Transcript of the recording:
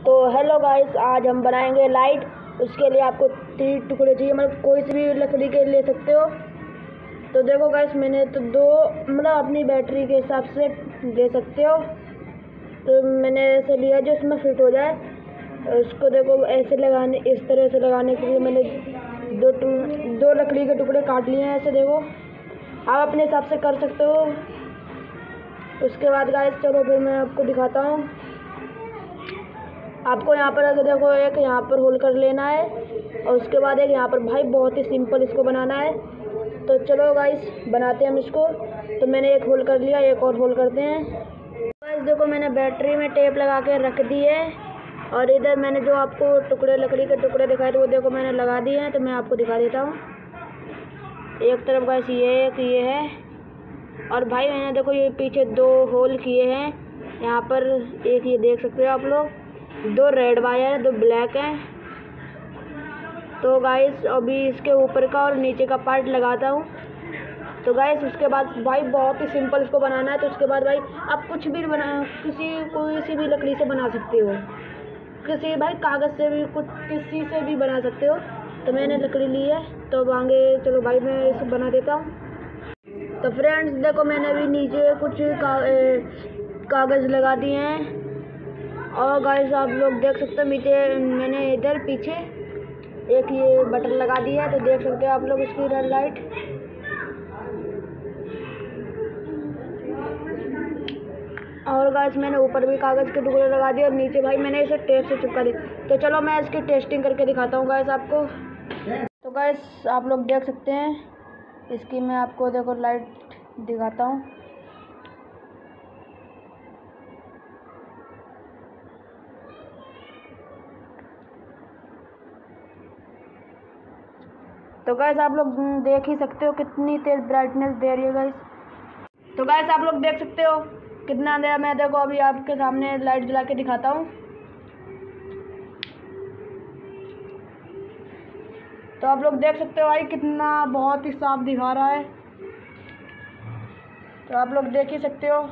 तो hello guys आज हम बनाएँगे लाइट उसके लिए आपको तीन टुकड़े चाहिए मतलब कोई सी भी लकड़ी के ले सकते हो। तो देखो गाइस मैंने तो दो मतलब अपनी बैटरी के हिसाब से ले सकते हो। तो मैंने ऐसे लिया जो इसमें फिट हो जाए। उसको देखो, ऐसे लगाने, इस तरह से लगाने के लिए मैंने दो दो लकड़ी के टुकड़े काट लिए हैं ऐसे देखो। आप अपने हिसाब से कर सकते हो। उसके बाद गाइस चलो फिर मैं आपको दिखाता हूँ। आपको यहाँ पर अगर देखो एक यहाँ पर होल कर लेना है और उसके बाद एक यहाँ पर, भाई बहुत ही सिंपल इसको बनाना है। तो चलो गाइस बनाते हैं हम इसको। तो मैंने एक होल कर लिया, एक और होल करते हैं। गाइस देखो मैंने बैटरी में टेप लगा के रख दी है और इधर मैंने जो आपको टुकड़े, लकड़ी के टुकड़े दिखाए थे, वो देखो मैंने लगा दिए हैं तो मैं आपको दिखा देता हूँ। एक तरफ़ गाइस ये एक, ये है। और भाई मैंने देखो ये पीछे दो होल किए हैं। यहाँ पर एक ये देख सकते हो आप लोग। दो रेड वायर है दो ब्लैक है। तो गाइस अभी इसके ऊपर का और नीचे का पार्ट लगाता हूँ। तो गाइस उसके बाद भाई बहुत ही सिंपल इसको बनाना है तो उसके बाद भाई आप कुछ भी बना किसी कोई सी भी लकड़ी से बना सकते हो। किसी भाई कागज़ से भी कुछ किसी से भी बना सकते हो। तो मैंने लकड़ी ली है तो आगे चलो भाई मैं इसे बना देता हूँ। तो फ्रेंड्स देखो मैंने अभी नीचे कुछ का, कागज़ लगा दिए हैं। और गाइस आप लोग देख सकते हो नीचे, मैंने इधर पीछे एक ये बटन लगा दिया है तो देख सकते हो आप लोग इसकी रेड लाइट और गाइस मैंने ऊपर भी कागज़ के टुकड़े लगा दिए और नीचे भाई मैंने इसे टेप से चिपका दी तो चलो मैं इसकी टेस्टिंग करके दिखाता हूँ गाइस आपको। तो गाइस आप लोग देख सकते हैं, इसकी मैं आपको देखो लाइट दिखाता हूँ। तो गैस आप लोग देख ही सकते हो कितनी तेज़ ब्राइटनेस दे रही है गैस तो गैस आप लोग देख सकते हो कितना अंधेरा। मैं देखो अभी आपके सामने लाइट जला के दिखाता हूँ। तो आप लोग देख सकते हो भाई, कितना बहुत ही साफ़ दिखा रहा है। तो आप लोग देख ही सकते हो।